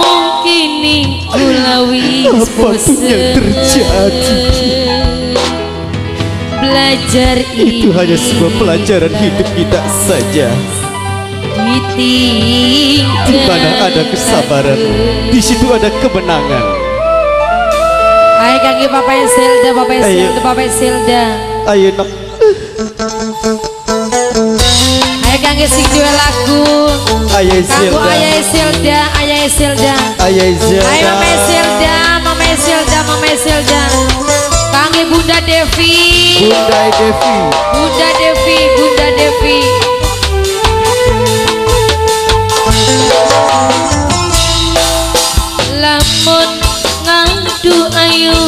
Mungkin nih wis Apa pun yang terjadi. Belajar Itu hanya sebuah pelajaran hidup kita saja. Di mana ada kesabaran Di situ ada kemenangan. Ayo kaki Papa Selda, Papa Selda, Papa Selda Ayo nak Sing dua lagu. Kanggo Zelda. Ayah Selda, Ayah Selda Ayo Zelda. Ayo Mama Selda, Mama Selda, Mama Selda Kangi Bunda Devi. Bunda Devi. Bunda Devi, Bunda Devi. Lamun ngadu ayu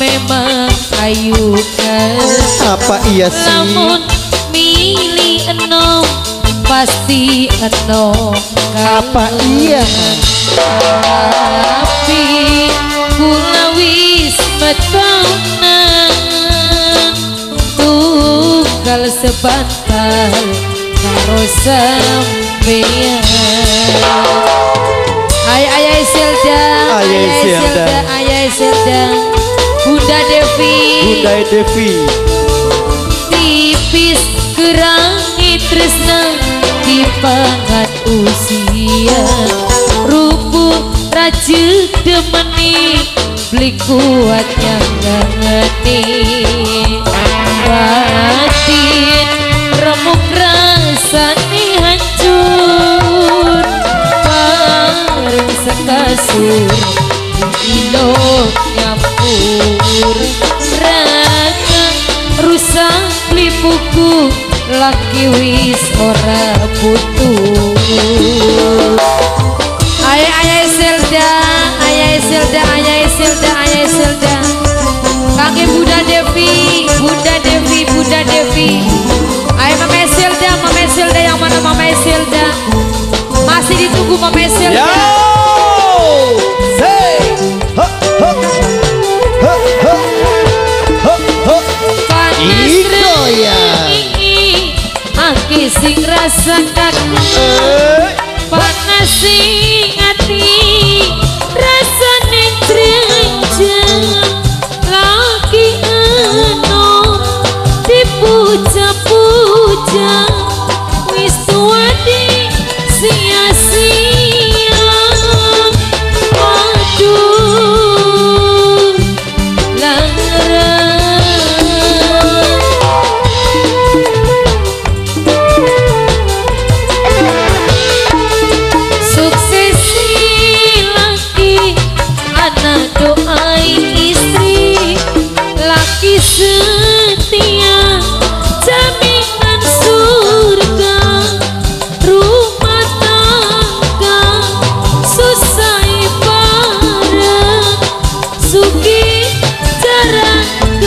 Memang ayu kan. Apa iya sih? Lamun Pasti enom Apa iya? Tapi kula wis metonan Tunggal sebantal karo sampeyan. Ay ayah Selda. Ayah Zelda. Ayah Selda. Bunda Devi. Bunda Devi. Tipis gerangi tresna dipangat usia. Rupu rajuk demeni beli kuatnya ngangeni batin remuk rasane hancur bareng sekasur laki wis ora butuh Ayah ayah Selda, ayah Selda, ayah Selda, ayah Selda. Kakek Bunda Devi, Bunda sing rasa kangen.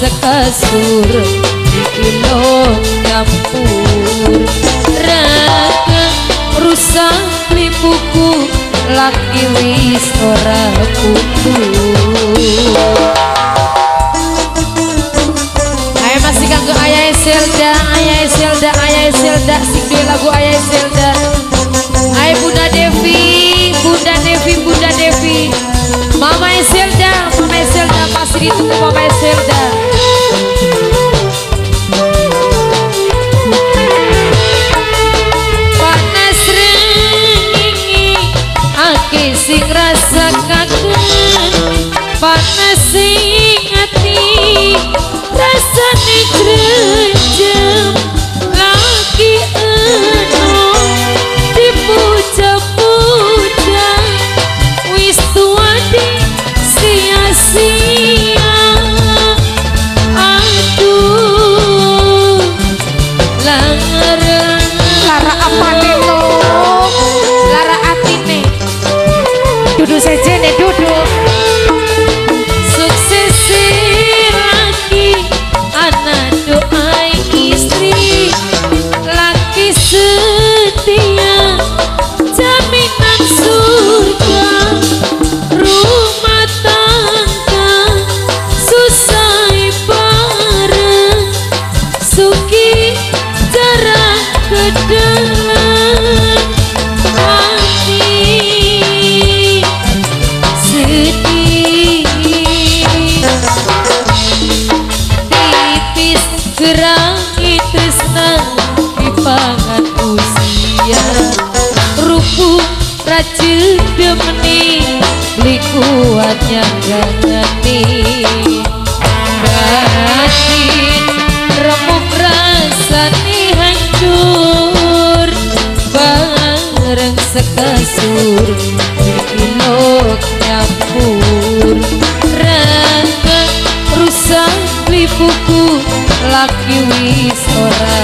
sekasur ilo nyampur. Raga rusak lipuku laki wis ora ayah Selda, ayah Selda, ayah Selda, sing lagu ayah Selda. Ayo Bunda Devi, Fatma racun demeni beli kuatnya gangani batin remuk rasani hancur bareng sekasur dipilok nyampur raga rusak lipuku laki wis ora